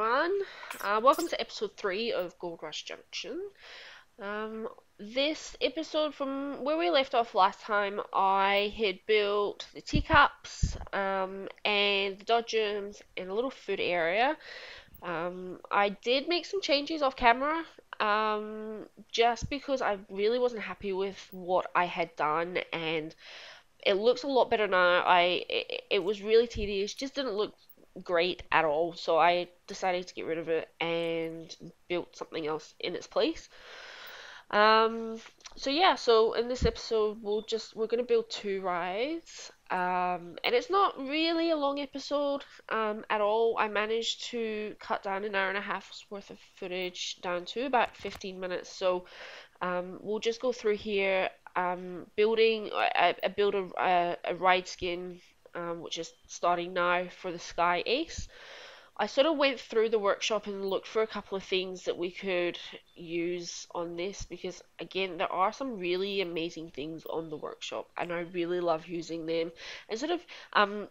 everyone. Uh, welcome to episode 3 of Gold Rush Junction. Um, this episode, from where we left off last time, I had built the teacups um, and the dodgems and a little food area. Um, I did make some changes off camera um, just because I really wasn't happy with what I had done and it looks a lot better now. I it, it was really tedious, just didn't look great at all. So I decided to get rid of it and built something else in its place. Um, so yeah, so in this episode we'll just we're gonna build two rides. Um, and it's not really a long episode um, at all. I managed to cut down an hour and a half's worth of footage down to about 15 minutes. So um, we'll just go through here, um, building a, a build a, a ride skin, um, which is starting now for the Sky Ace. I sort of went through the workshop and looked for a couple of things that we could use on this because again there are some really amazing things on the workshop and I really love using them and sort of um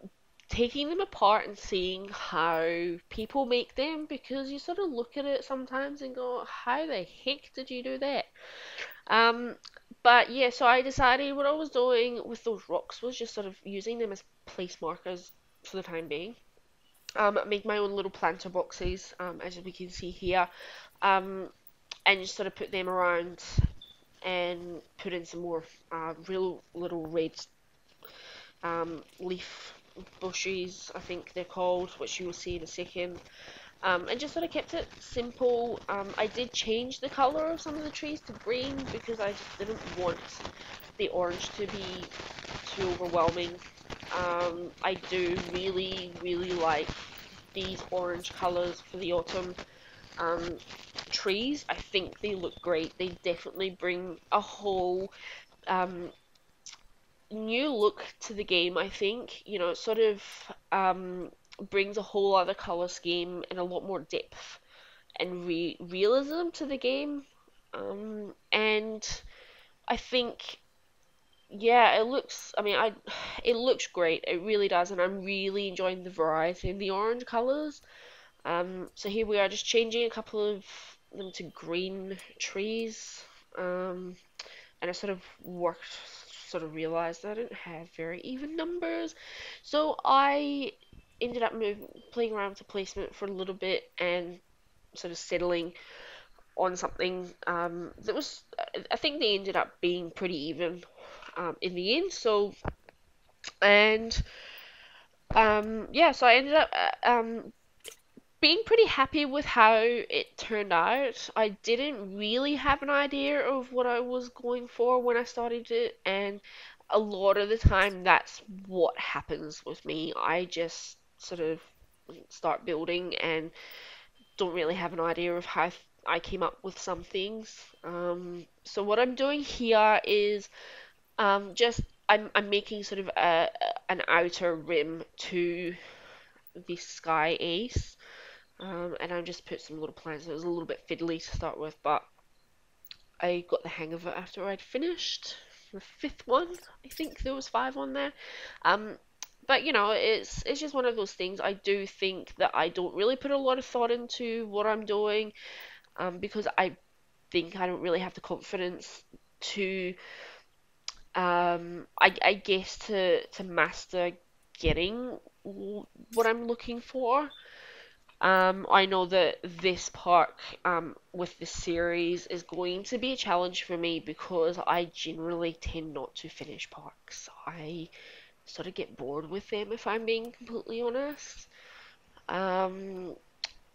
taking them apart and seeing how people make them because you sort of look at it sometimes and go how the heck did you do that um but yeah so I decided what I was doing with those rocks was just sort of using them as place markers for the time being um, make my own little planter boxes, um, as we can see here, um, and just sort of put them around and put in some more uh, real little red um, leaf bushes, I think they're called, which you will see in a second. Um, and just sort of kept it simple. Um, I did change the colour of some of the trees to green because I just didn't want the orange to be too overwhelming. Um, I do really, really like these orange colours for the autumn um, trees. I think they look great. They definitely bring a whole um, new look to the game, I think. You know, it sort of um, brings a whole other colour scheme and a lot more depth and re- realism to the game. Um, and I think yeah, it looks. I mean, I it looks great. It really does, and I'm really enjoying the variety in the orange colors. Um, so here we are, just changing a couple of them to green trees. Um, and I sort of worked, sort of realized that I didn't have very even numbers, so I ended up moving, playing around with the placement for a little bit and sort of settling on something um, that was. I think they ended up being pretty even um, in the end. So, and um, yeah, so I ended up uh, um, being pretty happy with how it turned out. I didn't really have an idea of what I was going for when I started it, and a lot of the time that's what happens with me. I just sort of start building and don't really have an idea of how I came up with some things. Um, so what I'm doing here is um, just I'm I'm making sort of a an outer rim to the Sky Ace, um, and I just put some little plants. It was a little bit fiddly to start with, but I got the hang of it after I'd finished the fifth one. I think there was five on there. Um, but you know, it's it's just one of those things. I do think that I don't really put a lot of thought into what I'm doing, um, because I think I don't really have the confidence to um, I, I guess to to master getting what I'm looking for. Um, I know that this park um, with this series is going to be a challenge for me because I generally tend not to finish parks. I sort of get bored with them if I'm being completely honest. Um,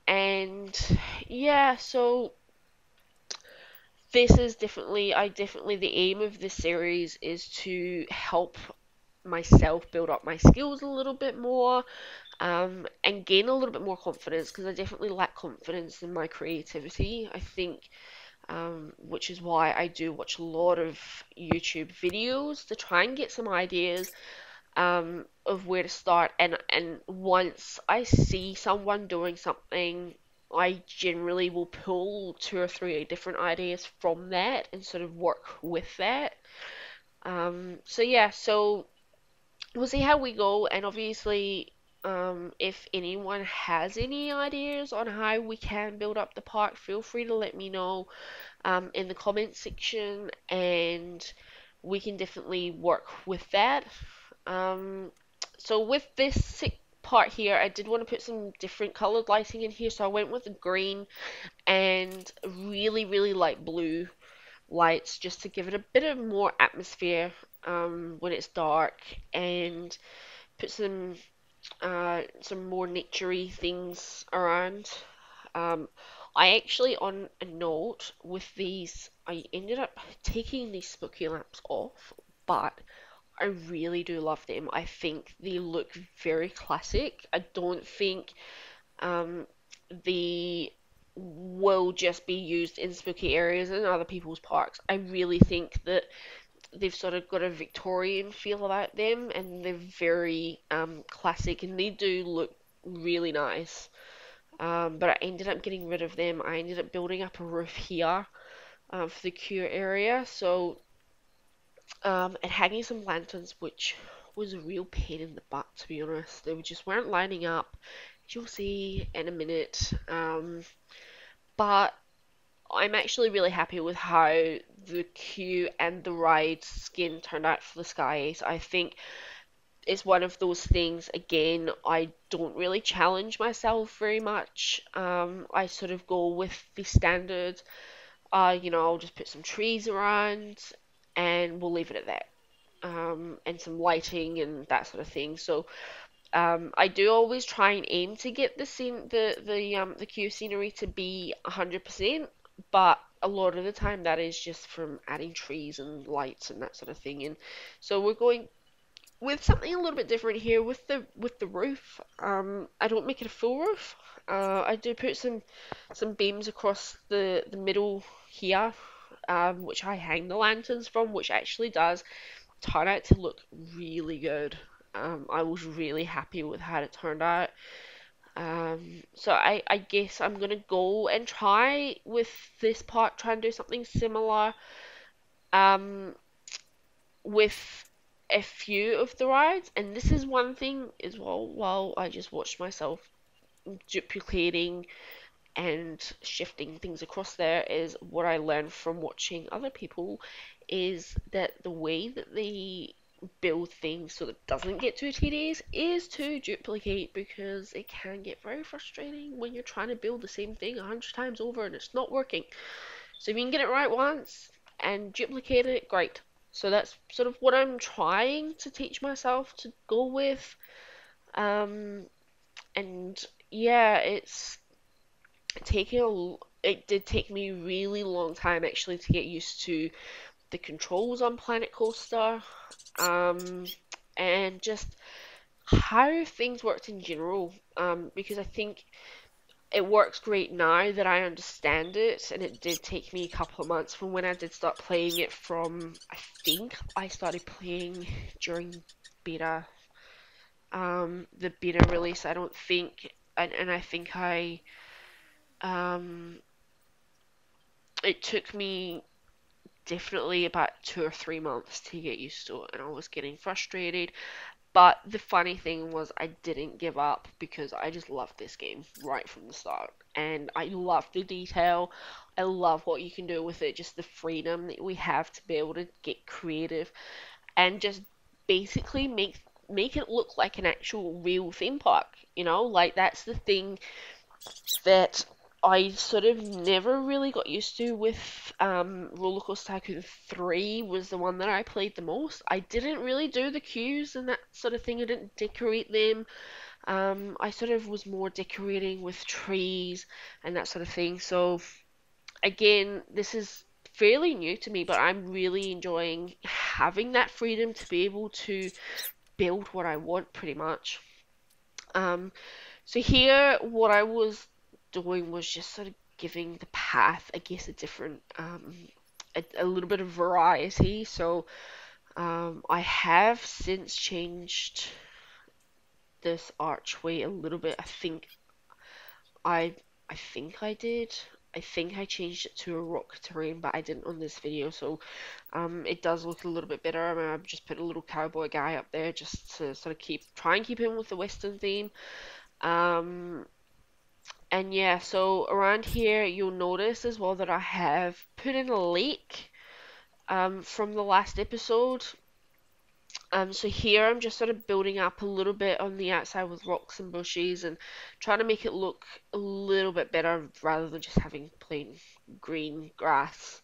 and yeah, so this is definitely I definitely the aim of this series is to help myself build up my skills a little bit more um, and gain a little bit more confidence because I definitely lack confidence in my creativity. I think, um, which is why I do watch a lot of YouTube videos to try and get some ideas um, of where to start. And and once I see someone doing something I generally will pull two or three different ideas from that and sort of work with that. Um, so yeah, so we'll see how we go, and obviously Um, if anyone has any ideas on how we can build up the park, feel free to let me know um, in the comments section and we can definitely work with that. Um, so with this part here, I did want to put some different colored lighting in here, so I went with the green and really, really light blue lights just to give it a bit of more atmosphere um, when it's dark and put some uh, some more naturey things around. Um, I actually, on a note with these, I ended up taking these spooky lamps off, but I really do love them. I think they look very classic. I don't think um, they will just be used in spooky areas in other people's parks. I really think that they've sort of got a Victorian feel about them and they're very um, classic and they do look really nice. Um, but I ended up getting rid of them. I ended up building up a roof here um, for the queue area. So, um, and hanging some lanterns, which was a real pain in the butt, to be honest. They just weren't lining up. as You'll see in a minute. Um, but I'm actually really happy with how the queue and the ride skin turned out for the Ace. I think it's one of those things, again, I don't really challenge myself very much. Um, I sort of go with the standard, uh, you know, I'll just put some trees around and we'll leave it at that. Um, and some lighting and that sort of thing. So um, I do always try and aim to get the scene, the the um, the queue scenery to be 100%, but a lot of the time that is just from adding trees and lights and that sort of thing. And so we're going with something a little bit different here with the with the roof. Um, I don't make it a full roof. Uh, I do put some some beams across the the middle here, um, which I hang the lanterns from, which actually does turn out to look really good. Um, I was really happy with how it turned out. Um, so I, I guess I'm gonna go and try with this part, try and do something similar um, with a few of the rides. And this is one thing as well, while I just watched myself duplicating and shifting things across there is what I learned from watching other people is that the way that they build things so that it doesn't get too tedious is to duplicate because it can get very frustrating when you're trying to build the same thing a hundred times over and it's not working. So if you can get it right once and duplicate it, great. So that's sort of what I'm trying to teach myself to go with. Um, and yeah, it's taking a it did take me really long time actually to get used to the controls on Planet Coaster, um, and just how things worked in general. Um, because I think it works great now that I understand it, and it did take me a couple of months from when I did start playing it. From I think I started playing during beta, um, the beta release. I don't think, and, and I think I, um, it took me definitely about two or three months to get used to it, and I was getting frustrated. But the funny thing was, I didn't give up because I just loved this game right from the start. And I love the detail. I love what you can do with it, just the freedom that we have to be able to get creative and just basically make make it look like an actual real theme park. You know, like that's the thing that I sort of never really got used to with um, Roller Coaster Tycoon 3 was the one that I played the most. I didn't really do the queues and that sort of thing. I didn't decorate them. Um, I sort of was more decorating with trees and that sort of thing. So again, this is fairly new to me, but I'm really enjoying having that freedom to be able to build what I want pretty much. Um, so here, what I was doing was just sort of giving the path, I guess, a different, um, a, a little bit of variety. So um, I have since changed this archway a little bit. I think I, I think I did. I think I changed it to a rock terrain, but I didn't on this video, so um, it does look a little bit better. I mean, I've just put a little cowboy guy up there just to sort of keep try and keep in with the western theme. Um, and yeah, so around here you'll notice as well that I have put in a lake um, from the last episode. Um, so here I'm just sort of building up a little bit on the outside with rocks and bushes and trying to make it look a little bit better rather than just having plain green grass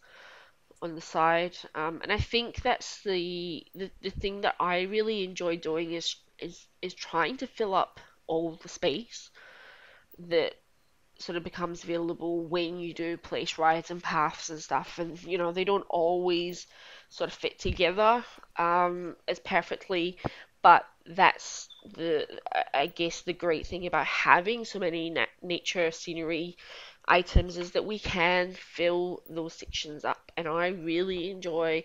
on the side. Um, and I think that's the, the the thing that I really enjoy doing is is is trying to fill up all the space that sort of becomes available when you do place rides and paths and stuff and you know they don't always sort of fit together um, as perfectly but that's the I guess the great thing about having so many na- nature scenery items is that we can fill those sections up and I really enjoy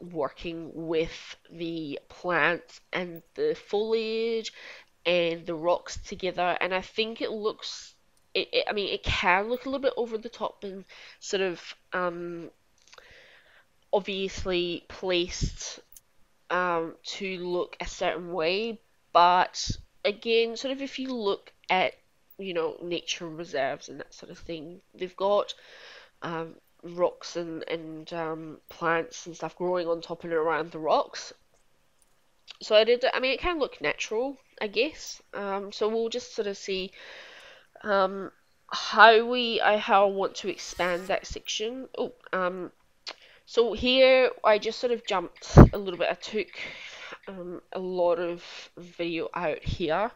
working with the plants and the foliage and the rocks together and I think it looks it, it, I mean, it can look a little bit over the top and sort of um, obviously placed um, to look a certain way, but again, sort of if you look at you know nature reserves and that sort of thing, they've got um, rocks and and um, plants and stuff growing on top and around the rocks. So I did. I mean, it can look natural, I guess. Um, so we'll just sort of see um, how we I how I want to expand that section. Oh, um, so here I just sort of jumped a little bit. I took um, a lot of video out here.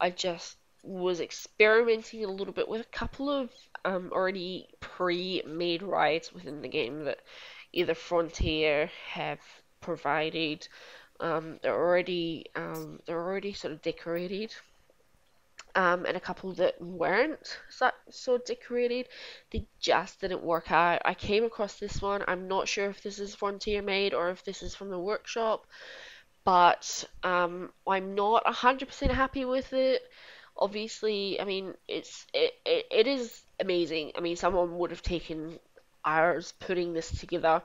I just was experimenting a little bit with a couple of um, already pre-made rides within the game that either Frontier have provided. Um, they're already um, they're already sort of decorated um, and a couple that weren't so, so decorated. They just didn't work out. I came across this one. I'm not sure if this is Frontier made or if this is from the workshop, but um, I'm not 100% happy with it. Obviously, I mean, it's it, it, it is amazing. I mean, someone would have taken hours putting this together.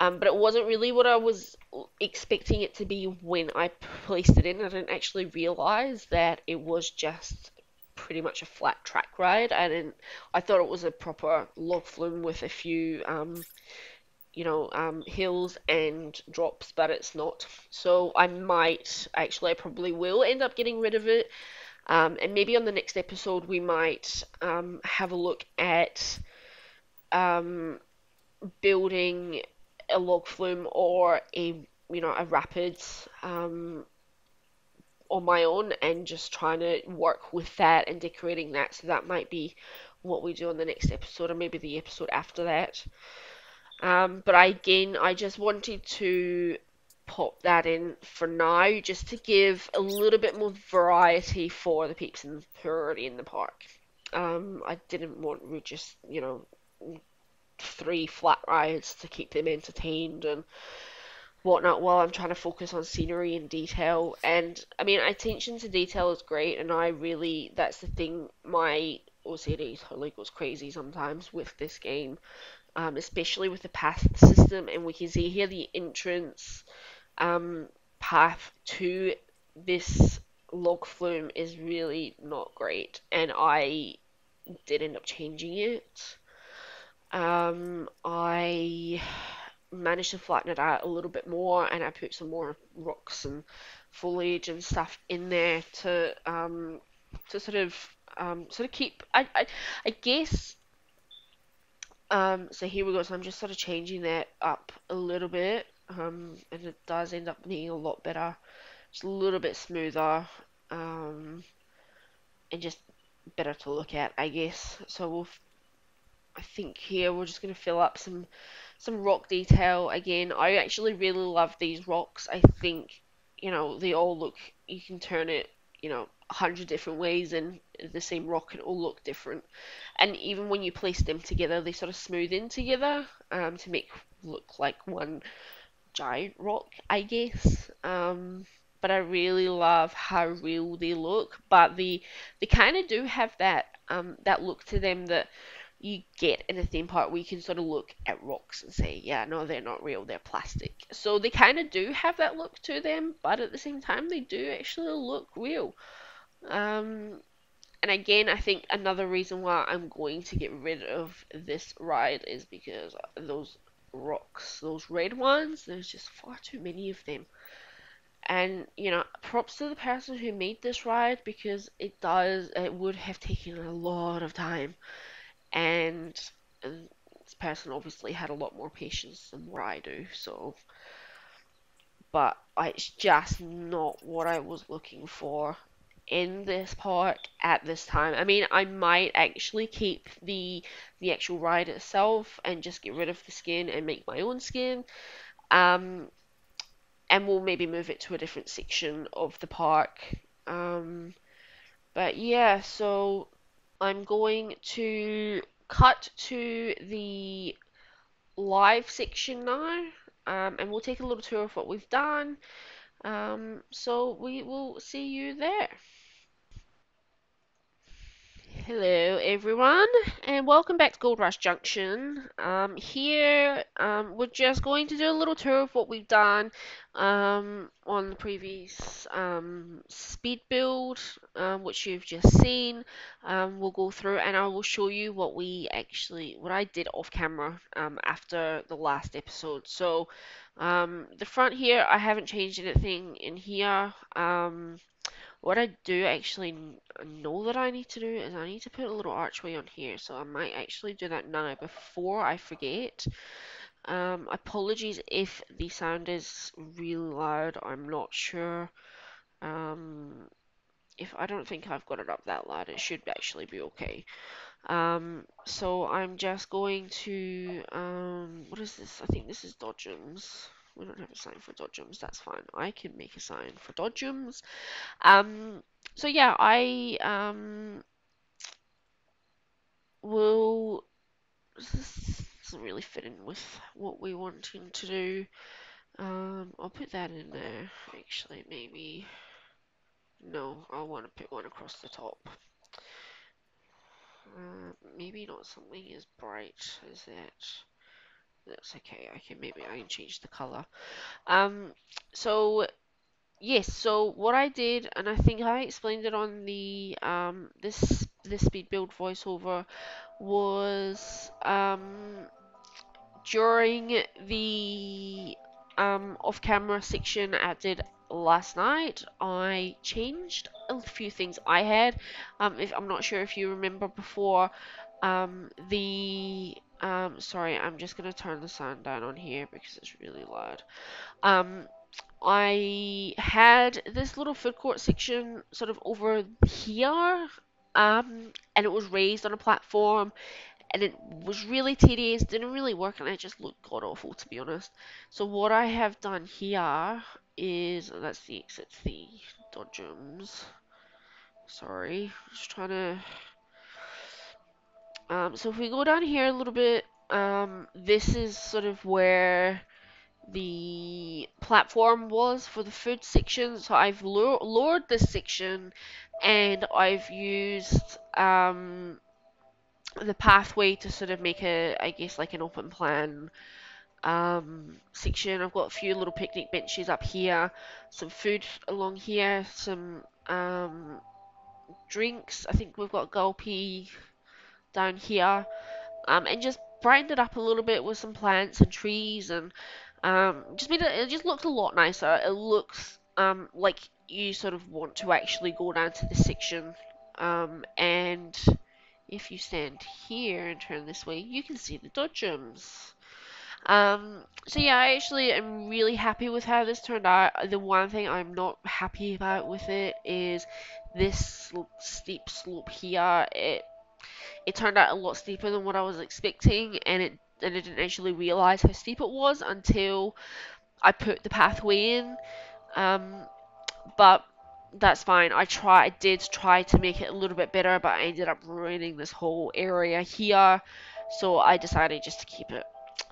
Um, but it wasn't really what I was expecting it to be when I placed it in. I didn't actually realize that it was just pretty much a flat track ride. I didn't. I thought it was a proper log flume with a few, um, you know, um, hills and drops, but it's not. So I might actually, I probably will end up getting rid of it. Um, and maybe on the next episode we might um, have a look at um, building a log flume or a you know a rapids um, on my own and just trying to work with that and decorating that. So that might be what we do on the next episode or maybe the episode after that. Um, but I, again, I just wanted to pop that in for now just to give a little bit more variety for the peeps who are already in the park. Um, I didn't want we just, you know, three flat rides to keep them entertained and whatnot while I'm trying to focus on scenery and detail. And I mean, attention to detail is great, and I really that's the thing. My OCD totally goes crazy sometimes with this game, um, especially with the path system. And we can see here the entrance um, path to this log flume is really not great, and I did end up changing it. Um, I managed to flatten it out a little bit more and I put some more rocks and foliage and stuff in there to um, to sort of um, sort of keep I, I, I guess um, so here we go so I'm just sort of changing that up a little bit um, and it does end up being a lot better just a little bit smoother um, and just better to look at I guess. So we'll I think here we're just going to fill up some some rock detail again. I actually really love these rocks. I think you know they all look. You can turn it you know a hundred different ways, and the same rock can all look different. And even when you place them together, they sort of smooth in together um, to make look like one giant rock, I guess. Um, but I really love how real they look. But they they kind of do have that um, that look to them that you get in a theme park where you can sort of look at rocks and say, yeah, no, they're not real, they're plastic. So they kind of do have that look to them, but at the same time, they do actually look real. Um, and again, I think another reason why I'm going to get rid of this ride is because those rocks, those red ones, there's just far too many of them. And you know, props to the person who made this ride because it does, it would have taken a lot of time and, this person obviously had a lot more patience than what I do, so but it's just not what I was looking for in this park at this time. I mean, I might actually keep the the actual ride itself and just get rid of the skin and make my own skin. Um, and we'll maybe move it to a different section of the park. Um, but yeah, so I'm going to cut to the live section now, um, and we'll take a little tour of what we've done. Um, so we will see you there. Hello everyone and welcome back to Gold Rush Junction. Um, here um, we're just going to do a little tour of what we've done um, on the previous um, speed build um, which you've just seen. Um, we'll go through and I will show you what we actually, what I did off camera after the last episode. So the front here I haven't changed anything in here. What I do actually know that I need to do is I need to put a little archway on here, so I might actually do that now before I forget. Um, apologies if the sound is really loud, I'm not sure. Um, if I don't think I've got it up that loud, it should actually be okay. Um, so I'm just going to, um, what is this? I think this is Dodgems. We don't have a sign for Dodgems, that's fine. I can make a sign for Dodgems. Um, so yeah, I um, will. This doesn't really fit in with what we're wanting to do. Um, I'll put that in there. Actually, maybe. No, I want to put one across the top. Uh, maybe not something as bright as that. That's okay. Can maybe I can change the color. Um, so yes. So what I did, and I think I explained it on the um this this speed build voiceover, was um during the um off camera section I did last night I changed a few things I had. Um, if I'm not sure if you remember before, um, the um, sorry, I'm just gonna turn the sound down on here because it's really loud. Um, I had this little food court section sort of over here, um, and it was raised on a platform, and it was really tedious, didn't really work, and it just looked god awful to be honest. So what I have done here is that's the exit the Dodgems. Sorry, just trying to. Um, so if we go down here a little bit, um, this is sort of where the platform was for the food section. So I've lowered this section, and I've used um, the pathway to sort of make a, I guess, like an open plan um, section. I've got a few little picnic benches up here, some food along here, some um, drinks. I think we've got gulpy down here, um, and just brightened it up a little bit with some plants and trees, and um, just made it. It just looks a lot nicer. It looks um, like you sort of want to actually go down to the section, um, and if you stand here and turn this way, you can see the Dodgems. Um, so yeah, I actually am really happy with how this turned out. The one thing I'm not happy about with it is this steep slope here. It it turned out a lot steeper than what I was expecting, and it and I didn't actually realize how steep it was until I put the pathway in. Um, but that's fine. I try, I did try to make it a little bit better, but I ended up ruining this whole area here, so I decided just to keep it.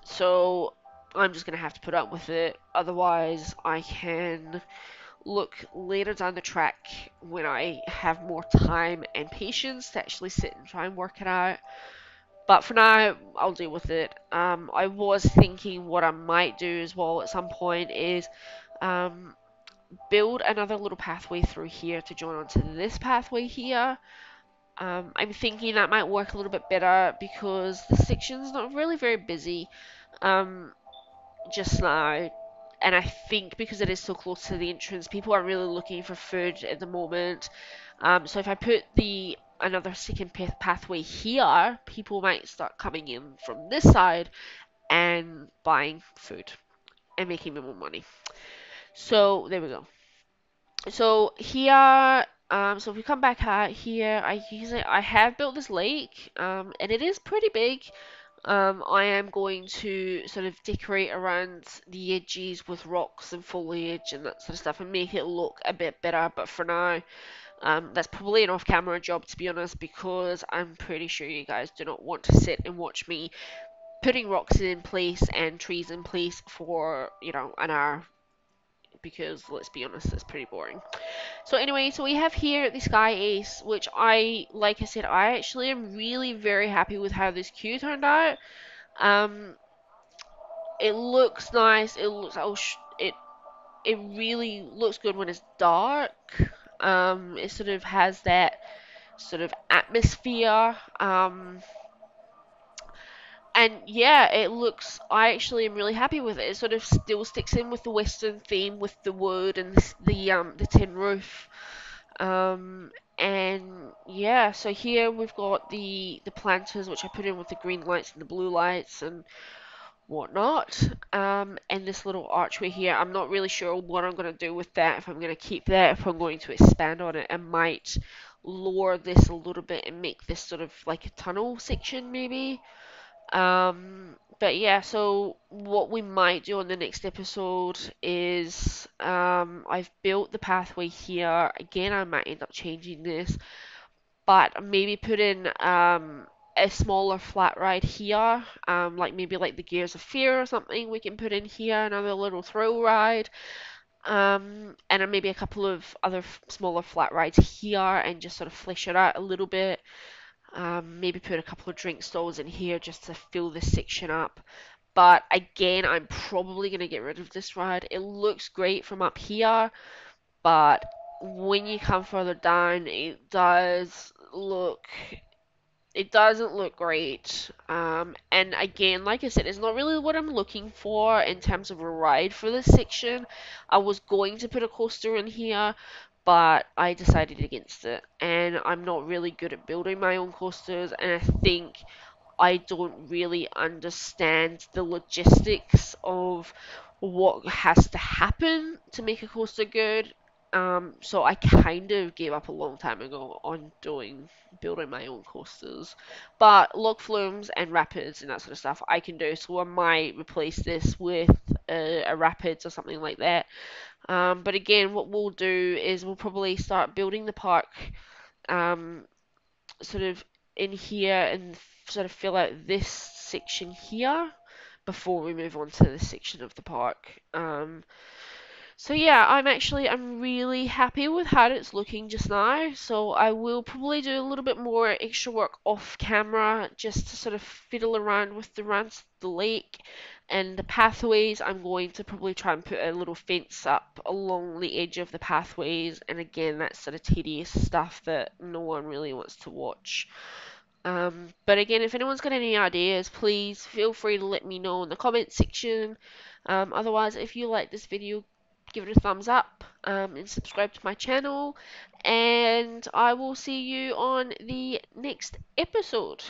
So I'm just gonna have to put up with it. Otherwise, I can look later down the track when I have more time and patience to actually sit and try and work it out. But for now, I'll deal with it. Um, I was thinking what I might do as well at some point is um, build another little pathway through here to join onto this pathway here. Um, I'm thinking that might work a little bit better because the section's not really very busy um, just now. And I think because it is so close to the entrance, people are really looking for food at the moment. Um, so if I put the another second pathway here, people might start coming in from this side and buying food and making more money. So there we go. So here, um, so if we come back out here, I usually I have built this lake, um, and it is pretty big. Um, I am going to sort of decorate around the edges with rocks and foliage and that sort of stuff and make it look a bit better. But for now, um, that's probably an off-camera job to be honest because I'm pretty sure you guys do not want to sit and watch me putting rocks in place and trees in place for, you know, an hour because let's be honest, it's pretty boring. So anyway, so we have here the Sky Ace, which I, like I said, I actually am really very happy with how this queue turned out. Um, it looks nice. It looks oh it it really looks good when it's dark. Um, it sort of has that sort of atmosphere. Um, and yeah, it looks. I actually am really happy with it. It sort of still sticks in with the Western theme, with the wood and the, the um the tin roof. Um, and yeah, so here we've got the the planters, which I put in with the green lights and the blue lights and whatnot. Um, and this little archway here, I'm not really sure what I'm going to do with that. If I'm going to keep that, if I'm going to expand on it, I might lower this a little bit and make this sort of like a tunnel section maybe. Um, but yeah, so what we might do on the next episode is um, I've built the pathway here. Again, I might end up changing this, but maybe put in um, a smaller flat ride here, um, like maybe like the Gears of Fear or something. We can put in here another little thrill ride. Um, and maybe a couple of other smaller flat rides here and just sort of flesh it out a little bit. Um, maybe put a couple of drink stalls in here just to fill this section up. But again, I'm probably going to get rid of this ride. It looks great from up here, but when you come further down, it does look it doesn't look great. Um, and again, like I said, it's not really what I'm looking for in terms of a ride for this section. I was going to put a coaster in here, but I decided against it. And I'm not really good at building my own coasters, and I think I don't really understand the logistics of what has to happen to make a coaster good. Um, so I kind of gave up a long time ago on doing building my own coasters. But log flumes and rapids and that sort of stuff I can do. So I might replace this with a, a rapids or something like that. Um, but again, what we'll do is we'll probably start building the park um, sort of in here and sort of fill out this section here before we move on to this section of the park. Um, so yeah, I'm actually I'm really happy with how it's looking just now. So I will probably do a little bit more extra work off camera just to sort of fiddle around with the runs the lake and the pathways. I'm going to probably try and put a little fence up along the edge of the pathways. And again, that's sort of tedious stuff that no one really wants to watch. Um, but again, if anyone's got any ideas, please feel free to let me know in the comment section. Um, otherwise, if you like this video, give it a thumbs up um, and subscribe to my channel. And I will see you on the next episode.